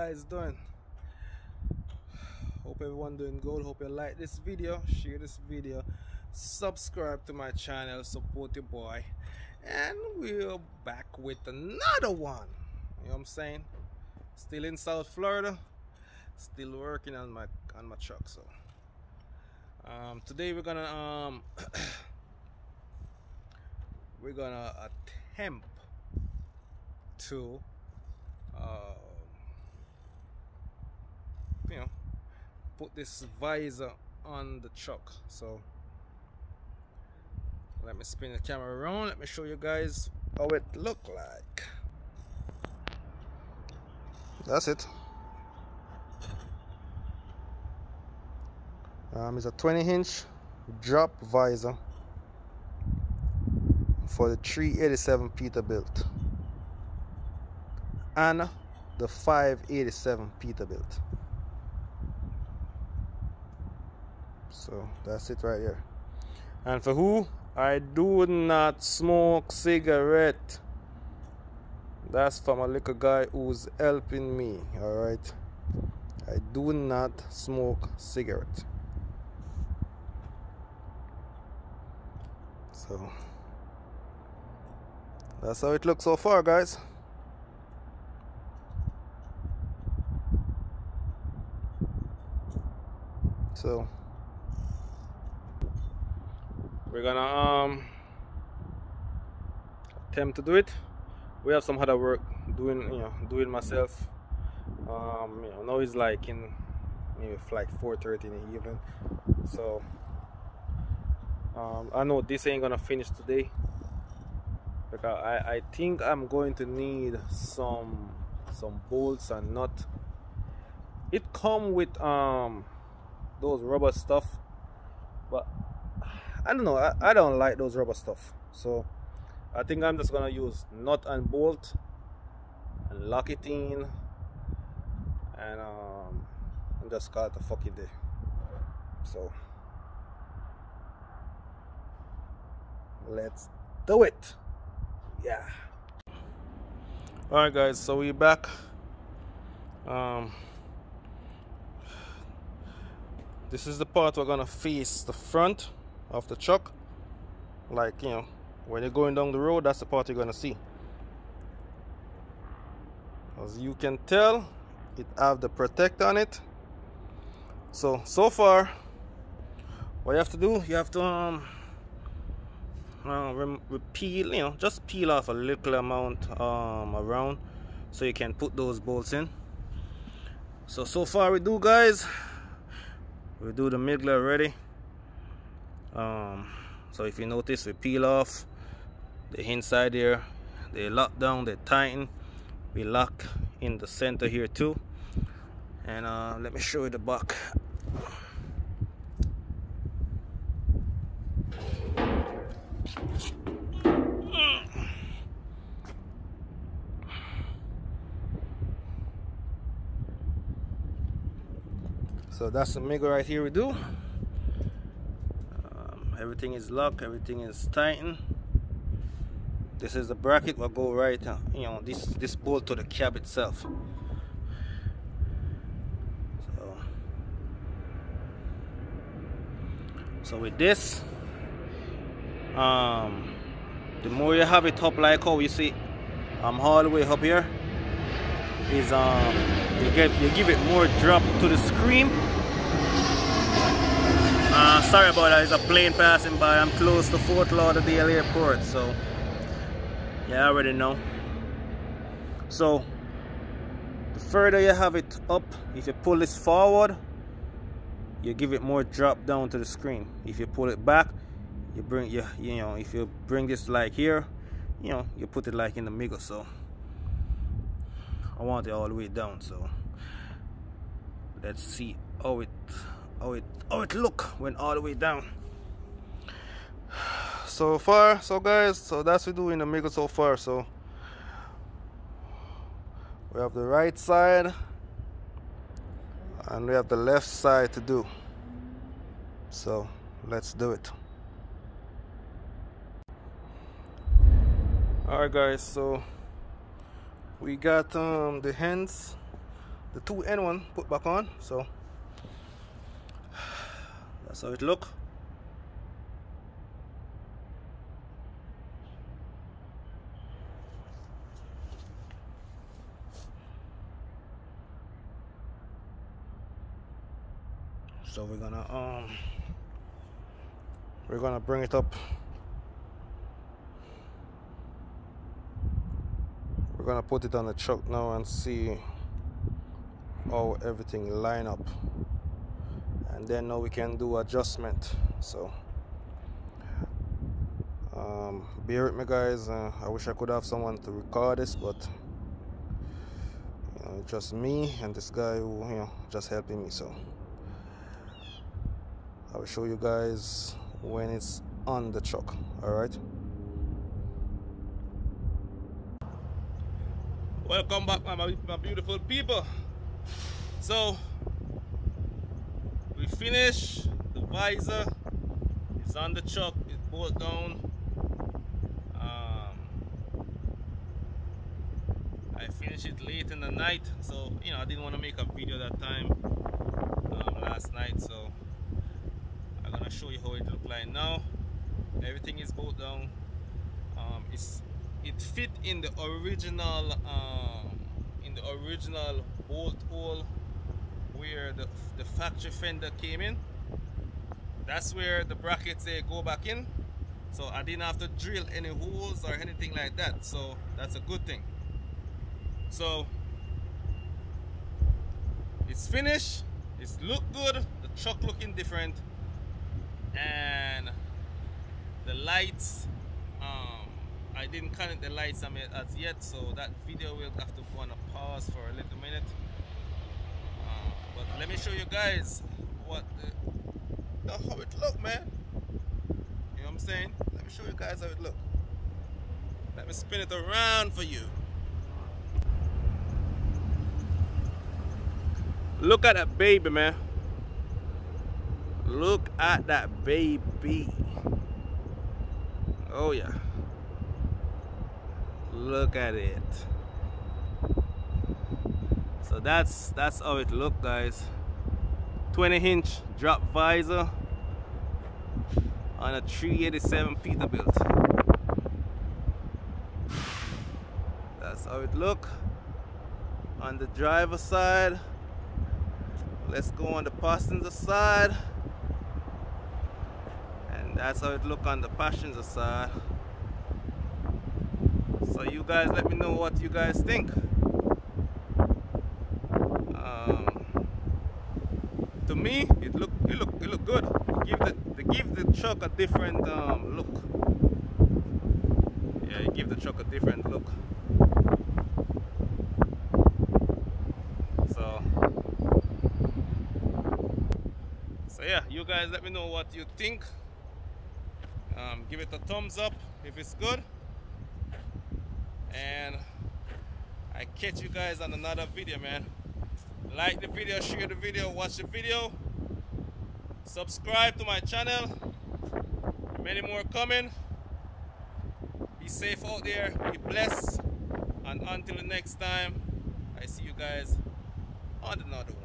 guys doing hope everyone doing good. Hope you like this video. Share this video. Subscribe to my channel. Support your boy. And we're back with another one. You know what i'm saying? Still in south florida. Still working on my on my truck so. Um, today we're gonna um we're gonna attempt to uh, you know put this visor on the truck. So let me spin the camera around. Let me show you guys how it look like. That's it. Um, it's a 20 inch drop visor for the 387 Peterbilt and the 587 Peterbilt. So that's it right here. And for who? I do not smoke cigarette. That's from a little guy who's helping me. Alright. I do not smoke cigarette. So that's how it looks so far guys. so we're gonna um attempt to do it. We have some other work doing you know doing myself. Um you know now it's like in maybe like 4:30 in the evening. So um, I know this ain't gonna finish today. Because I, I think I'm going to need some some bolts and nut. It come with um those rubber stuff but I don't know. I, I don't like those rubber stuff. So I think I'm just gonna use nut and bolt and lock it in and um and just call it a fucking day. So let's do it. Yeah. All right guys so we're back. Um this is the part we're gonna face the front of the truck. Like you know when you're going down the road that's the part you're gonna see. As you can tell it have the protect on it. So so far what you have to do you have to um uh, peel you know just peel off a little amount um around so you can put those bolts in. So so far we do guys. We do the migler already um, so if you notice we peel off the inside here they lock down they tighten. We lock in the center here too. And uh, let me show you the back. So that's the migger right here we do everything is locked everything is tightened. This is the bracket will go right uh, you know this this bolt to the cab itself. So so with this um the more you have it up like how you see I'm all the way up here is um you get you give it more drop to the screen uh, sorry about that, there's a plane passing by. I'm close to Fort Lauderdale Airport, so yeah, I already know. So the further you have it up, if you pull this forward, you give it more drop down to the screen. If you pull it back, you bring you you know if you bring this like here, you know you put it like in the middle. So I want it all the way down. So let's see how it how it how it look when all the way down. So far so guys so that's we do in the Amiga so far. So we have the right side and we have the left side to do. So let's do it. Alright guys. So we got um, the hands the two end one put back on. So that's how it look. So we're gonna um we're gonna bring it up. We're gonna put it on the truck now and see how everything line up and then now we can do adjustment. So um, bear with me guys. Uh, I wish I could have someone to record this but you know just me and this guy who you know just helping me so. I will show you guys when it's on the truck all right? Welcome back my, my beautiful people. So we finished the visor it's on the truck it's bolt down. Um, I finished it late in the night so you know I didn't want to make a video that time um, last night so I'm gonna show you how it look like now. Everything is bolt down. Um, it's it fit in the original um, in the original bolt hole where the, the factory fender came in. That's where the brackets they go back in. So I didn't have to drill any holes or anything like that. So that's a good thing. So it's finished. It's look good. The truck looking different. And the lights um, I didn't connect the lights as yet. So that video will have to go on a pause for a little minute but let me show you guys what the, how it look man you know what I'm saying let me show you guys how it look let me spin it around for you look at that baby man Look at that baby. Oh yeah. Look at it. So that's that's how it look guys. 20 inch drop visor on a 387 Peterbilt. That's how it look on the driver side. Let's go on the passenger side and that's how it look on the passenger side so you guys let me know what you guys think um, to me it look it look it look good. It give the they give the truck a different um, look. Yeah it give the truck a different look. So so yeah you guys let me know what you think. Um, give it a thumbs up if it's good. And I catch you guys on another video man like the video share the video watch the video. Subscribe to my channel. Many more coming. Be safe out there. Be blessed. And until the next time I see you guys on another one